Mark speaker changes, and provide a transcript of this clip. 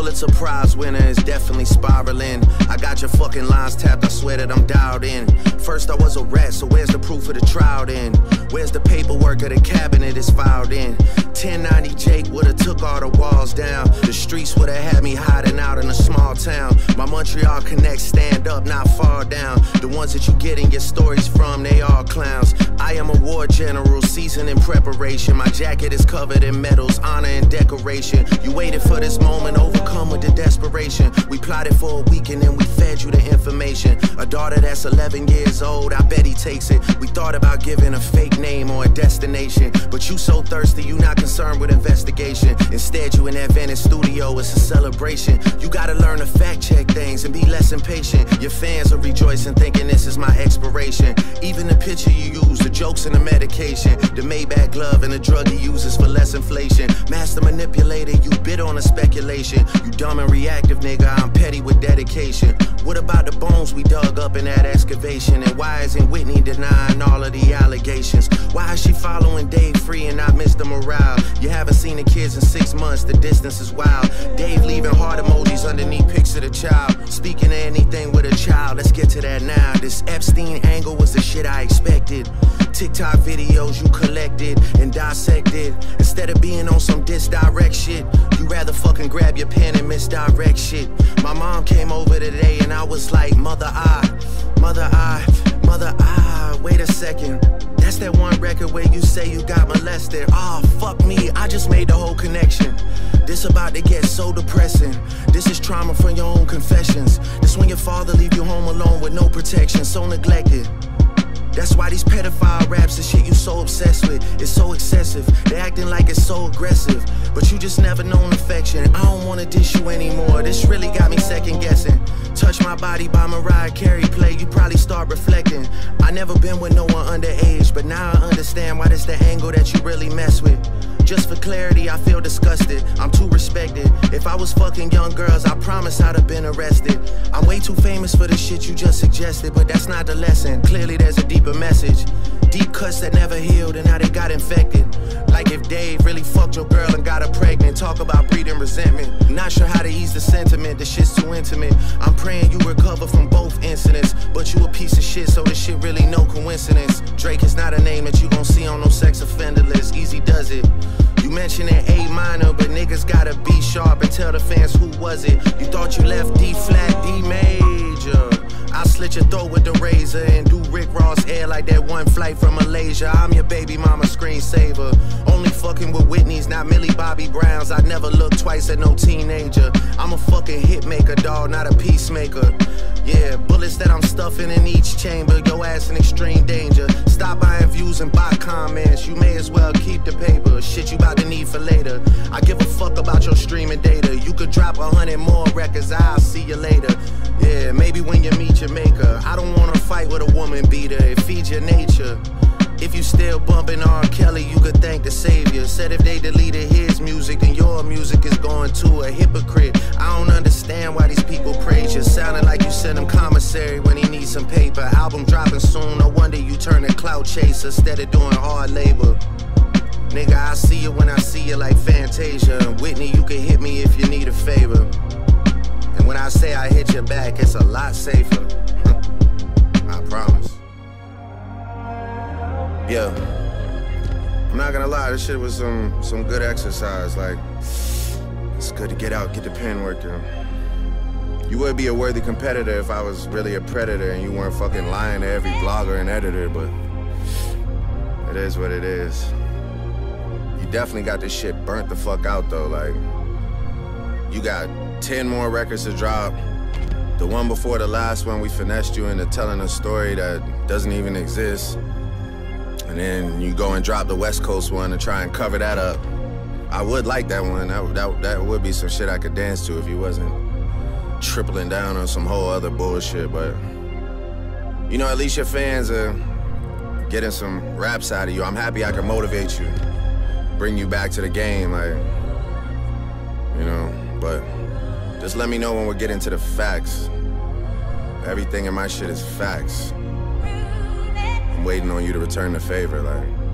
Speaker 1: Pulitzer Prize winner is definitely spiraling. I got your fucking lines tapped, I swear that I'm dialed in. First I was a rat, so where's the proof of the trial then? Where's the paperwork of the cabinet is filed in? 1090 Jake would've took all the walls down. The streets would've had me hiding out in a small town. My Montreal connect stand up, not far down. The ones that you getting your stories from, they all clowns. I am a war general, seasoned in preparation. My jacket is covered in medals, honor and decoration. You waited for this moment, desperation. We plotted for a week and then we fed you the information. A daughter that's 11 years old, I bet he takes it. We thought about giving a fake name or a destination, but you so thirsty, you not concerned with investigation. Instead, you in that Venice studio, it's a celebration. You gotta learn to fact check things and be less impatient. Your fans are rejoicing, thinking this is my expiration. Even the picture you use, the jokes and the medication, the Maybach glove and the drug he uses for less inflation. Master manipulator, you bid on a speculation. You dumb and reactive, nigga, I'm petty with dedication. What about the bones we dug up in that excavation? And why isn't Whitney denying all of the allegations? Why is she following Dave Free and not Mr. Morale? You haven't seen the kids in six months, the distance is wild. Dave leaving heart emojis underneath pics of the child. Speaking of anything with a child, let's get to that now. This Epstein angle was the shit I expected. TikTok videos you collected and dissected. Instead of being on some disdirect shit, fucking grab your pen and misdirect shit. My mom came over today and I was like, Mother, I, Mother, I, Mother, I, wait a second. That's that one record where you say you got molested. Ah, oh, fuck me, I just made the whole connection. This about to get so depressing. This is trauma from your own confessions. This when your father leave you home alone with no protection, so neglected. That's why these pedophile raps and shit you so obsessed with is so excessive. They acting like it's so aggressive, but you just never known affection. I don't wanna dish you anymore. This really got me second guessing. Touch My Body by Mariah Carey play, you probably start reflecting. I never been with no one underage, but now I understand why this the angle that you really mess with. Just for clarity, I feel disgusted. I'm too respected. If I was fucking young girls, I promise I'd have been arrested. I'm way too famous for the shit you just suggested, but that's not the lesson. Clearly, there's a deeper message. Deep cuts that never healed and how they got infected. Like if Dave really fucked your girl and got her pregnant. Talk about breeding resentment. Not sure how to ease the sentiment, the shit's too intimate. I'm praying you recover from both incidents. But you a piece of shit, so this shit really no coincidence. Drake is not a name that you gon' see on no sex offender list. Easy does it. You mentioned an A minor, but niggas gotta be sharp and tell the fans who was it. You thought you left D flat, D major. I slit your throat with the razor and like that one flight from Malaysia. I'm your baby mama screensaver. Only fucking with Whitney's, not Millie Bobby Browns. I never look twice at no teenager. I'm a fucking hitmaker, dog, not a peacemaker. Yeah, bullets that I'm stuffing in each chamber. Your ass in extreme danger. Stop buying views and buy comments. You may as well keep the paper. Shit you about to need for later. I give a fuck about your streaming data. You could drop a hundred more records. I'll see you later. Yeah, maybe when you meet your maker. I don't wanna fight with a woman beater. It feeds your nature. If you still bumping R. Kelly, you could thank the savior. Said if they deleted his music, then your music is going to a hypocrite. I don't understand why these people praise you. Sounding like you sent him commissary when he needs some paper. Album dropping soon, no wonder you turn a clout chaser instead of doing hard labor. Nigga, I see you when I see you like Fantasia. Whitney, you can hit me if you need a favor. And when I say I hit your back, it's a lot safer. I promise. Yeah. I'm not gonna lie, this shit was some some good exercise. Like, it's good to get out, get the pen working. You would be a worthy competitor if I was really a predator and you weren't fucking lying to every blogger and editor, but it is what it is. You definitely got this shit burnt the fuck out though. Like, you got 10 more records to drop. The one before the last one, we finessed you into telling a story that doesn't even exist. And then you go and drop the West Coast one and try and cover that up. I would like that one. That, that, that would be some shit I could dance to if you wasn't tripling down on some whole other bullshit. But, you know, at least your fans are getting some raps out of you. I'm happy I can motivate you, bring you back to the game. Like, you know, but just let me know when we're getting to the facts. Everything in my shit is facts. I'm waiting on you to return the favor, like.